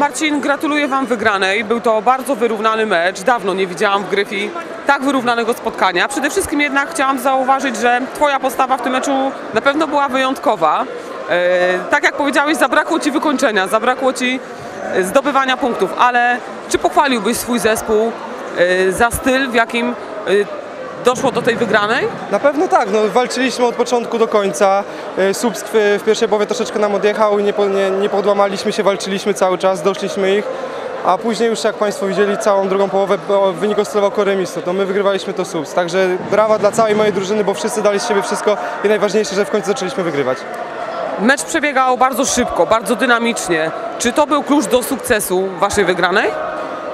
Marcin, gratuluję Wam wygranej. Był to bardzo wyrównany mecz. Dawno nie widziałam w Gryfi tak wyrównanego spotkania. Przede wszystkim jednak chciałam zauważyć, że Twoja postawa w tym meczu na pewno była wyjątkowa. E, tak jak powiedziałeś, zabrakło Ci wykończenia, zabrakło Ci e, zdobywania punktów, ale czy pochwaliłbyś swój zespół e, za styl, w jakim doszło do tej wygranej? Na pewno tak, no, walczyliśmy od początku do końca. E, Subsk w, pierwszej połowie troszeczkę nam odjechał, nie, po- nie, nie podłamaliśmy się, walczyliśmy cały czas, doszliśmy ich. A później już jak Państwo widzieli całą drugą połowę wynik oscylował ku remisu, to my wygrywaliśmy to Subsk. Także brawa dla całej mojej drużyny, bo wszyscy dali z siebie wszystko i najważniejsze, że w końcu zaczęliśmy wygrywać. Mecz przebiegał bardzo szybko, bardzo dynamicznie. Czy to był klucz do sukcesu Waszej wygranej?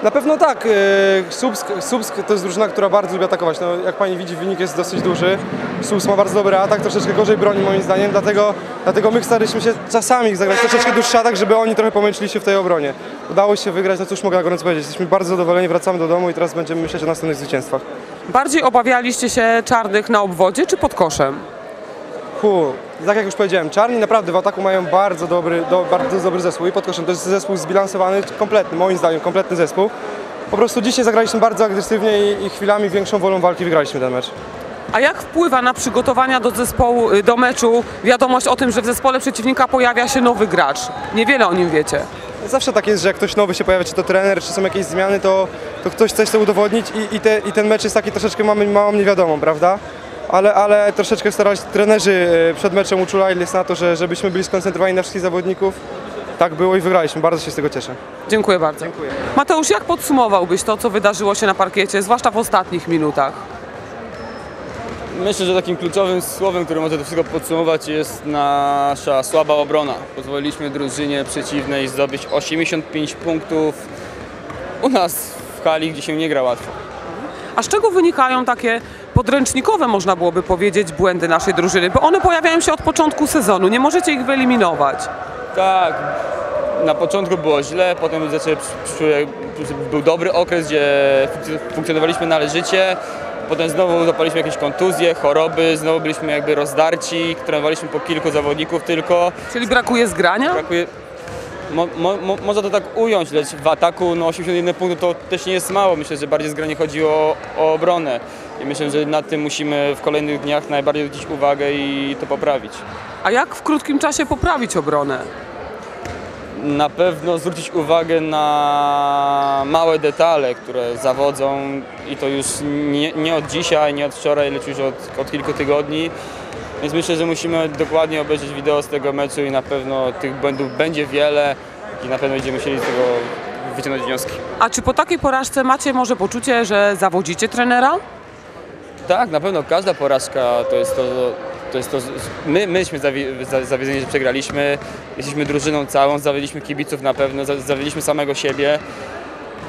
Na pewno tak. e, Subsk, Subsk to jest drużyna, która bardzo lubi atakować. No, jak pani widzi, wynik jest dosyć duży. Subsk ma bardzo dobry atak, troszeczkę gorzej broni moim zdaniem, dlatego, dlatego my staraliśmy się czasami zagrać troszeczkę dłuższy atak, żeby oni trochę pomęczyli się w tej obronie. Udało się wygrać, no cóż mogę na gorąco powiedzieć. Jesteśmy bardzo zadowoleni, wracamy do domu i teraz będziemy myśleć o następnych zwycięstwach. Bardziej obawialiście się czarnych na obwodzie czy pod koszem? Hu, tak jak już powiedziałem, czarni naprawdę w ataku mają bardzo dobry, do, bardzo dobry zespół i pod koszem to jest zespół zbilansowany, kompletny, moim zdaniem kompletny zespół. Po prostu dzisiaj zagraliśmy bardzo agresywnie i, i chwilami większą wolą walki wygraliśmy ten mecz. A jak wpływa na przygotowania do zespołu, y, do meczu wiadomość o tym, że w zespole przeciwnika pojawia się nowy gracz? Niewiele o nim wiecie. Zawsze tak jest, że jak ktoś nowy się pojawia, czy to trener, czy są jakieś zmiany, to, to ktoś chce udowodnić i, i, te, i ten mecz jest taki troszeczkę mamy małą niewiadomą, prawda? Ale, ale troszeczkę starali się trenerzy e, przed meczem uczulali nas na to, że, żebyśmy byli skoncentrowani na wszystkich zawodników. Tak było i wygraliśmy, bardzo się z tego cieszę. Dziękuję bardzo. Dziękuję. Mateusz, jak podsumowałbyś to, co wydarzyło się na parkiecie, zwłaszcza w ostatnich minutach? Myślę, że takim kluczowym słowem, które może to wszystko podsumować jest nasza słaba obrona. Pozwoliliśmy drużynie przeciwnej zdobyć 85 punktów u nas w hali, gdzie się nie gra łatwo. A z czego wynikają takie podręcznikowe, można byłoby powiedzieć, błędy naszej drużyny? Bo one pojawiają się od początku sezonu, nie możecie ich wyeliminować. Tak, na początku było źle, potem zaczęły, był dobry okres, gdzie funkcjo- funkcjonowaliśmy należycie. Potem znowu zapaliśmy jakieś kontuzje, choroby, znowu byliśmy jakby rozdarci, trenowaliśmy po kilku zawodników tylko. Czyli brakuje zgrania? Brakuje. Mo, mo, mo, można to tak ująć, lecz w ataku no 81 punktów to też nie jest mało. Myślę, że bardziej zgranie chodzi o, o obronę. I myślę, że nad tym musimy w kolejnych dniach najbardziej zwrócić uwagę i to poprawić. A jak w krótkim czasie poprawić obronę? Na pewno zwrócić uwagę na małe detale, które zawodzą i to już nie, nie od dzisiaj, nie od wczoraj, lecz już od, od kilku tygodni. Więc myślę, że musimy dokładnie obejrzeć wideo z tego meczu i na pewno tych błędów będzie wiele i na pewno będziemy musieli z tego wyciągnąć wnioski. A czy po takiej porażce macie może poczucie, że zawodzicie trenera? Tak, na pewno każda porażka to jest to, to jest to, my myśmy zawi- za- zawiedzeni, że przegraliśmy, jesteśmy drużyną całą, zawiedliśmy kibiców na pewno, za- zawiedliśmy samego siebie.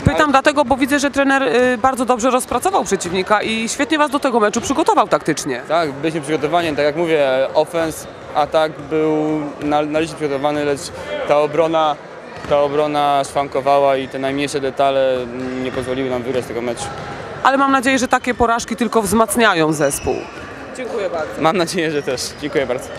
Pytam dlatego, bo widzę, że trener y, bardzo dobrze rozpracował przeciwnika i świetnie was do tego meczu przygotował taktycznie. Tak, byliśmy przygotowani, tak jak mówię, ofens, atak był na- należycie przygotowany, lecz ta obrona, ta obrona szwankowała i te najmniejsze detale nie pozwoliły nam wygrać tego meczu. Ale mam nadzieję, że takie porażki tylko wzmacniają zespół. Dziękuję bardzo. Mam nadzieję, że też. Dziękuję bardzo.